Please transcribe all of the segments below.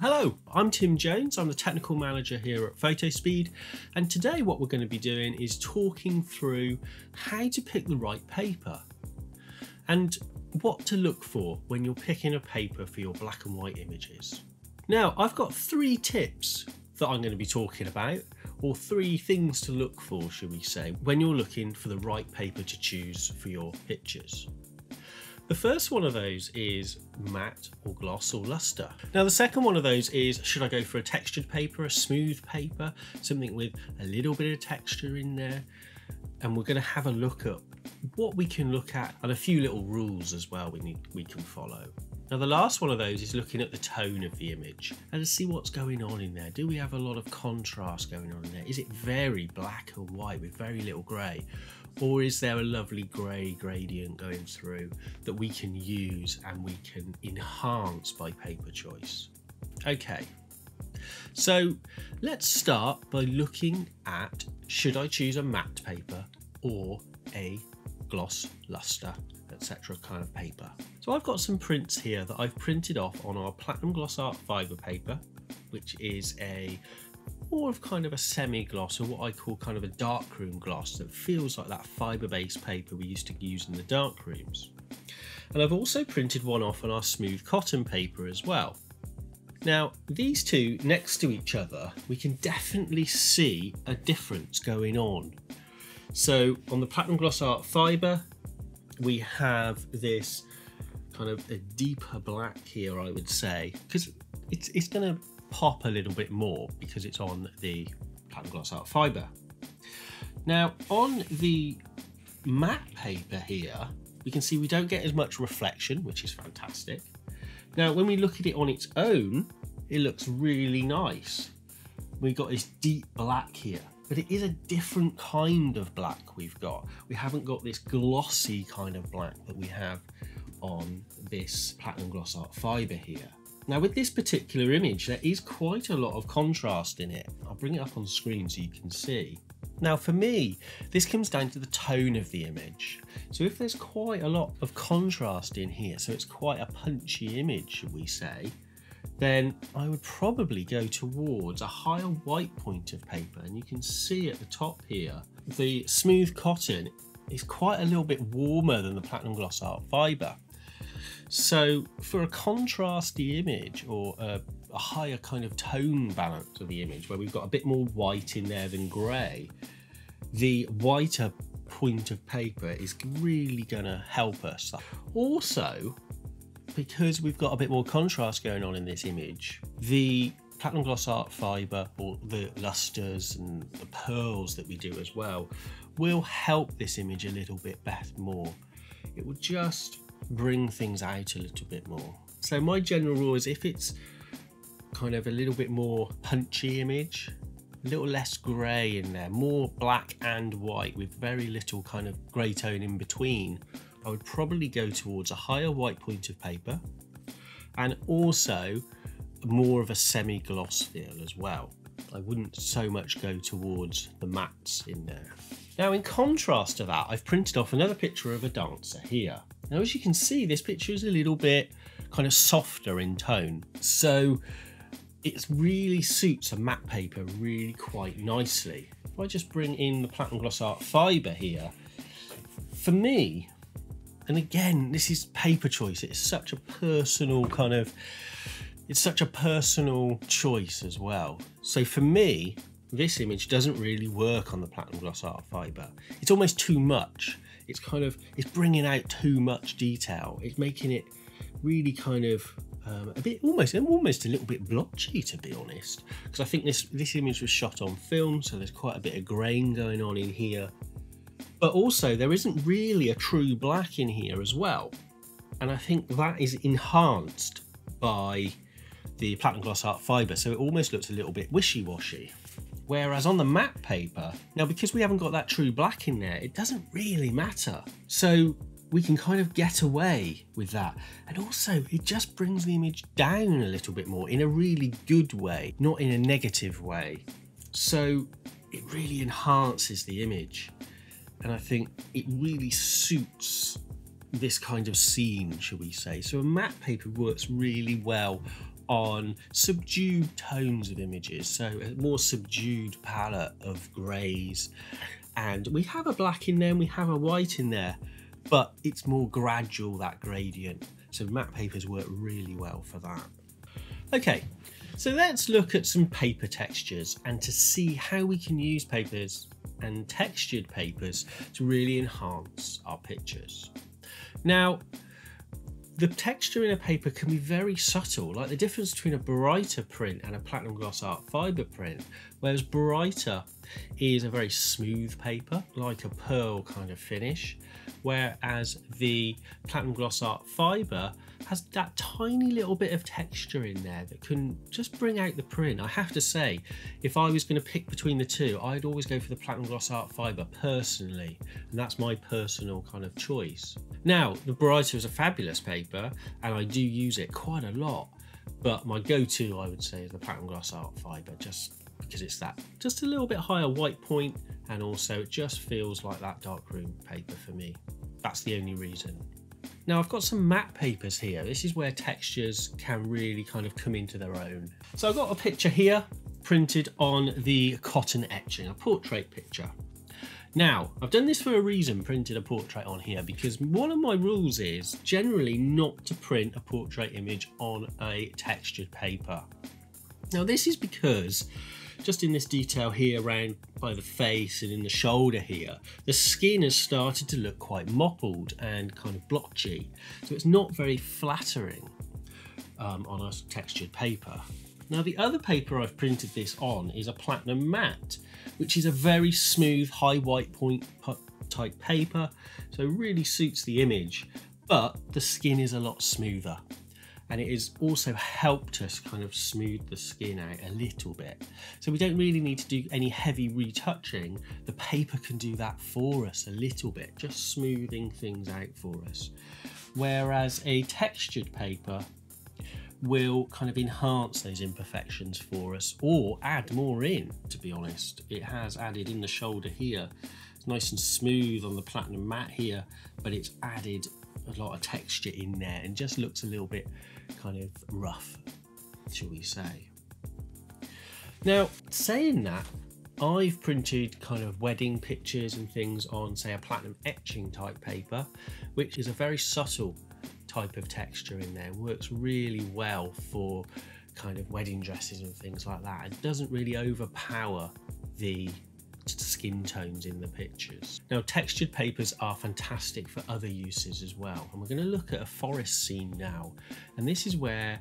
Hello, I'm Tim Jones. I'm the technical manager here at Fotospeed, and today what we're going to be doing is talking through how to pick the right paper and what to look for when you're picking a paper for your black and white images. Now, I've got three tips that I'm going to be talking about, or three things to look for, should we say, when you're looking for the right paper to choose for your pictures. The first one of those is matte or gloss or luster. Now the second one of those is should I go for a textured paper, a smooth paper, something with a little bit of texture in there? And we're going to have a look at what we can look at and a few little rules as well we need we can follow. Now the last one of those is looking at the tone of the image and to see what's going on in there. Do we have a lot of contrast going on in there? Is it very black and white with very little grey? Or is there a lovely grey gradient going through that we can use and we can enhance by paper choice? Okay, so let's start by looking at should I choose a matte paper or a gloss, luster, etc. kind of paper. So I've got some prints here that I've printed off on our Platinum Gloss Art Fibre paper, which is a more of kind of a semi-gloss or what I call kind of a darkroom gloss that feels like that fibre-based paper we used to use in the dark rooms. And I've also printed one off on our smooth cotton paper as well. Now, these two next to each other, we can definitely see a difference going on. So on the Platinum Gloss Art Fibre, we have this kind of a deeper black here, I would say, because it's, it's going to pop a little bit more because it's on the platinum gloss art fibre. Now on the matte paper here, we can see we don't get as much reflection, which is fantastic. Now when we look at it on its own, it looks really nice. We've got this deep black here, but it is a different kind of black we've got. We haven't got this glossy kind of black that we have on this Platinum Gloss Art Fibre here. Now with this particular image, there is quite a lot of contrast in it. I'll bring it up on screen so you can see. Now for me, this comes down to the tone of the image. So if there's quite a lot of contrast in here, so it's quite a punchy image, should we say, then I would probably go towards a higher white point of paper. And you can see at the top here, the smooth cotton is quite a little bit warmer than the platinum gloss art fibre. So for a contrasty image or a, a, higher kind of tone balance of the image where we've got a bit more white in there than grey, the whiter point of paper is really going to help us. Also, because we've got a bit more contrast going on in this image, the platinum gloss art fibre or the lusters and the pearls that we do as well will help this image a little bit better more. It will just bring things out a little bit more. So my general rule is if it's kind of a little bit more punchy image, a little less grey in there, more black and white with very little kind of grey tone in between, I would probably go towards a higher white point of paper and also more of a semi-gloss feel as well. I wouldn't so much go towards the mattes in there. Now in contrast to that, I've printed off another picture of a dancer here. Now, as you can see, this picture is a little bit kind of softer in tone. So it really suits a matte paper really quite nicely. If I just bring in the Platinum Gloss Art Fibre here, for me, and again, this is paper choice. It's such a personal kind of, it's such a personal choice as well. So for me, this image doesn't really work on the Platinum Gloss Art Fibre. It's almost too much. It's kind of it's bringing out too much detail. It's making it really kind of um, a bit almost almost a little bit blotchy to be honest. Because I think this this image was shot on film so there's quite a bit of grain going on in here. But also there isn't really a true black in here as well. And I think that is enhanced by the platinum gloss art fibre so it almost looks a little bit wishy-washy Whereas on the matte paper, now because we haven't got that true black in there, it doesn't really matter. So we can kind of get away with that. And also it just brings the image down a little bit more in a really good way, not in a negative way. So it really enhances the image. And I think it really suits this kind of scene, shall we say. So a matte paper works really well on subdued tones of images, so a more subdued palette of greys. And we have a black in there and we have a white in there, but it's more gradual, that gradient. So matte papers work really well for that. Okay, so let's look at some paper textures and to see how we can use papers and textured papers to really enhance our pictures. Now, the texture in a paper can be very subtle, like the difference between a Baryta print and a Platinum Gloss Art Fibre print, whereas Baryta is a very smooth paper, like a pearl kind of finish, whereas the Platinum Gloss Art Fibre has that tiny little bit of texture in there that can just bring out the print. I have to say, if I was going to pick between the two, I'd always go for the Platinum Gloss Art Fibre personally, and that's my personal kind of choice. Now, the Baryta is a fabulous paper, and I do use it quite a lot, but my go-to, I would say, is the Platinum Gloss Art Fibre, just because it's that just a little bit higher white point, and also it just feels like that darkroom paper for me. That's the only reason. Now I've got some matte papers here. This is where textures can really kind of come into their own. So I've got a picture here printed on the cotton etching, a portrait picture. Now, I've done this for a reason, printed a portrait on here, because one of my rules is generally not to print a portrait image on a textured paper. Now this is because just in this detail here around by the face and in the shoulder here, the skin has started to look quite mottled and kind of blotchy. So it's not very flattering um, on a textured paper. Now the other paper I've printed this on is a platinum matte, which is a very smooth high white point type paper, so really suits the image, but the skin is a lot smoother and it has also helped us kind of smooth the skin out a little bit. So we don't really need to do any heavy retouching. The paper can do that for us a little bit, just smoothing things out for us. Whereas a textured paper will kind of enhance those imperfections for us or add more in, to be honest. It has added in the shoulder here. It's nice and smooth on the platinum matte here, but it's added a lot of texture in there and just looks a little bit kind of rough, shall we say. Now, saying that, I've printed kind of wedding pictures and things on, say, a platinum etching type paper, which is a very subtle type of texture in there. Works really well for kind of wedding dresses and things like that. It doesn't really overpower the skin tones in the pictures. Now textured papers are fantastic for other uses as well and we're going to look at a forest scene now and this is where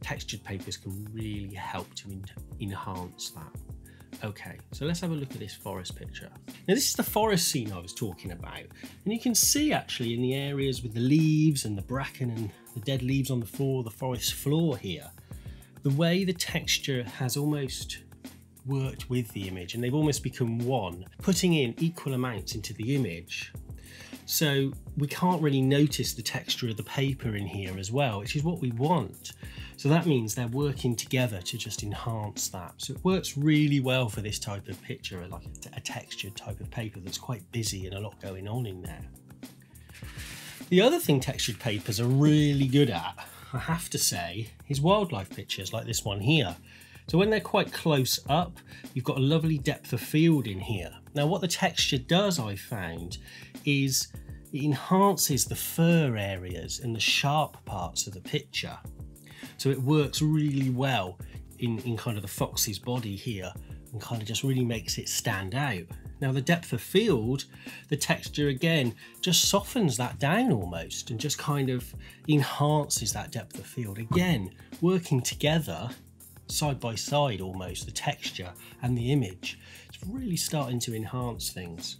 textured papers can really help to enhance that. Okay, so let's have a look at this forest picture. Now this is the forest scene I was talking about and you can see actually in the areas with the leaves and the bracken and the dead leaves on the floor, the forest floor here, the way the texture has almost worked with the image and they've almost become one, putting in equal amounts into the image. So we can't really notice the texture of the paper in here as well, which is what we want. So that means they're working together to just enhance that. So it works really well for this type of picture, like a, textured type of paper that's quite busy and a lot going on in there. The other thing textured papers are really good at, I have to say, is wildlife pictures like this one here. So when they're quite close up, you've got a lovely depth of field in here. Now what the texture does, I found, is it enhances the fur areas and the sharp parts of the picture. So it works really well in, in kind of the fox's body here and kind of just really makes it stand out. Now the depth of field, the texture again, just softens that down almost and just kind of enhances that depth of field. Again, working together side by side almost, the texture and the image. It's really starting to enhance things.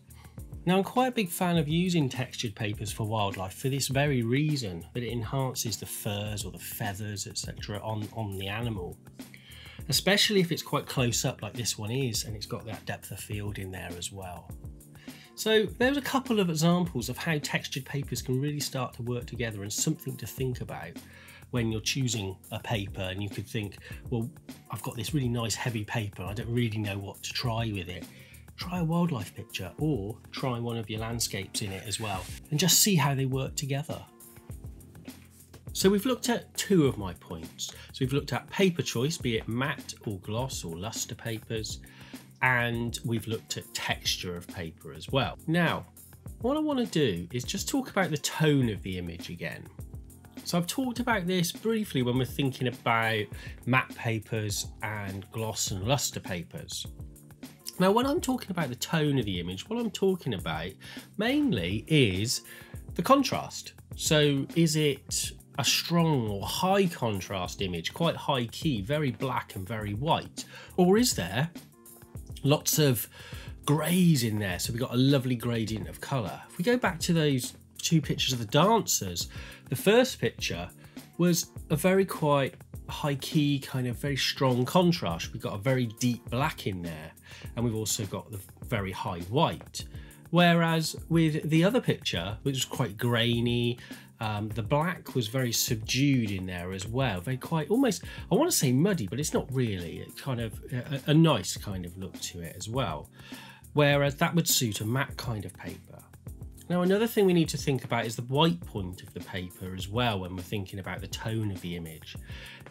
Now I'm quite a big fan of using textured papers for wildlife for this very reason, that it enhances the furs or the feathers etc on, on the animal. Especially if it's quite close up like this one is and it's got that depth of field in there as well. So there's a couple of examples of how textured papers can really start to work together and something to think about when you're choosing a paper and you could think, well, I've got this really nice heavy paper, I don't really know what to try with it. try a wildlife picture or try one of your landscapes in it as well and just see how they work together. So we've looked at two of my points. So we've looked at paper choice, be it matte or gloss or luster papers, and we've looked at texture of paper as well. Now, what I want to do is just talk about the tone of the image again. So I've talked about this briefly when we're thinking about matte papers and gloss and luster papers. Now, when I'm talking about the tone of the image, what I'm talking about mainly is the contrast. So is it a strong or high contrast image, quite high key, very black and very white? Or is there lots of greys in there? So we've got a lovely gradient of colour. If we go back to those two pictures of the dancers, the first picture was a very quite high key, kind of very strong contrast. We've got a very deep black in there, and we've also got the very high white. Whereas with the other picture, which was quite grainy, um, the black was very subdued in there as well, very quite almost, I want to say muddy, but it's not really. It kind of a, a nice kind of look to it as well. Whereas that would suit a matte kind of paper. Now, another thing we need to think about is the white point of the paper as well when we're thinking about the tone of the image.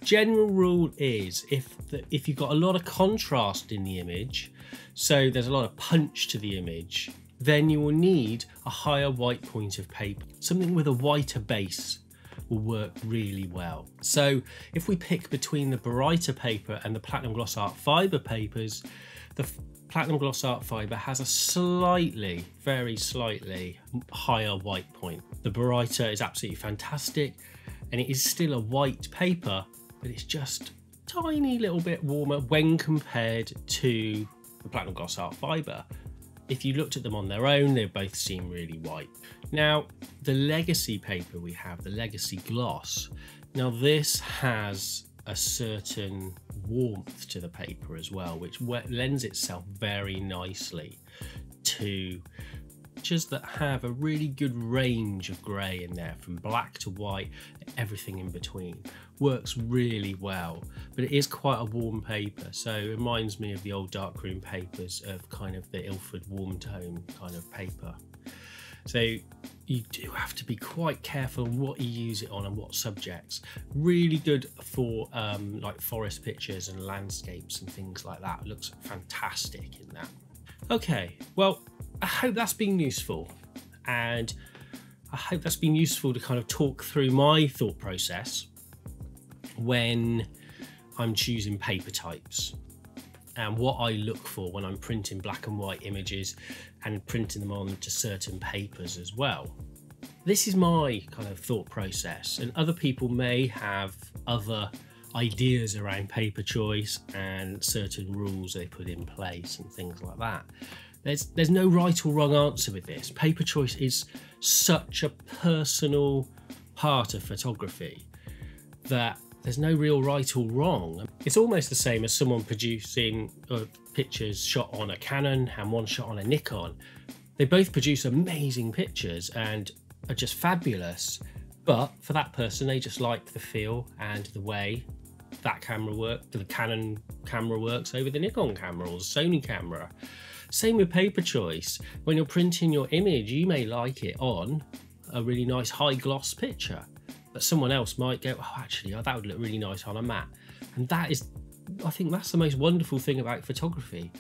General rule is if the, if you've got a lot of contrast in the image, so there's a lot of punch to the image, then you will need a higher white point of paper. Something with a whiter base will work really well. So if we pick between the Baryta paper and the Platinum Gloss Art Fiber papers, the Platinum Gloss Art Fiber has a slightly, very slightly higher white point. The Baryta is absolutely fantastic and it is still a white paper, but it's just tiny little bit warmer when compared to the Platinum Gloss Art Fiber if you looked at them on their own, they both seem really white. Now, the legacy paper we have, the legacy gloss, now this has a certain warmth to the paper as well, which lends itself very nicely to pictures that have a really good range of grey in there, from black to white, everything in between. Works really well, but it is quite a warm paper, so it reminds me of the old darkroom papers of kind of the Ilford warm tone kind of paper. So you do have to be quite careful what you use it on and what subjects. Really good for um, like forest pictures and landscapes and things like that. It looks fantastic in that. Okay, well, I hope that's been useful and I hope that's been useful to kind of talk through my thought process when I'm choosing paper types and what I look for when I'm printing black and white images and printing them onto certain papers as well. This is my kind of thought process, and other people may have other ideas around paper choice and certain rules they put in place and things like that. There's there's no right or wrong answer with this. Paper choice is such a personal part of photography that there's no real right or wrong. It's almost the same as someone producing uh, pictures shot on a Canon and one shot on a Nikon. They both produce amazing pictures and are just fabulous, but for that person, they just like the feel and the way that camera works, the Canon camera works over the Nikon camera or the Sony camera. Same with paper choice. When you're printing your image, you may like it on a really nice high gloss picture, but someone else might go, oh, actually, oh, that would look really nice on a mat. And that is, I think that's the most wonderful thing about photography,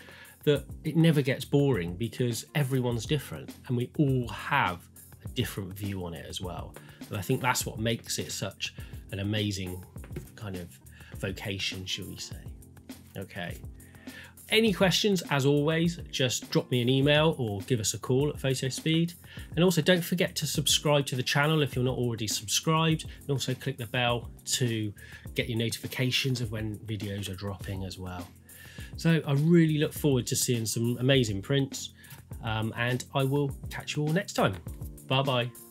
that it never gets boring because everyone's different and we all have a different view on it as well. And I think that's what makes it such an amazing kind of vocation, shall we say. Okay. Any questions, as always, just drop me an email or give us a call at Fotospeed. And also, don't forget to subscribe to the channel if you're not already subscribed, and also click the bell to get your notifications of when videos are dropping as well. So, I really look forward to seeing some amazing prints, um, and I will catch you all next time. Bye bye.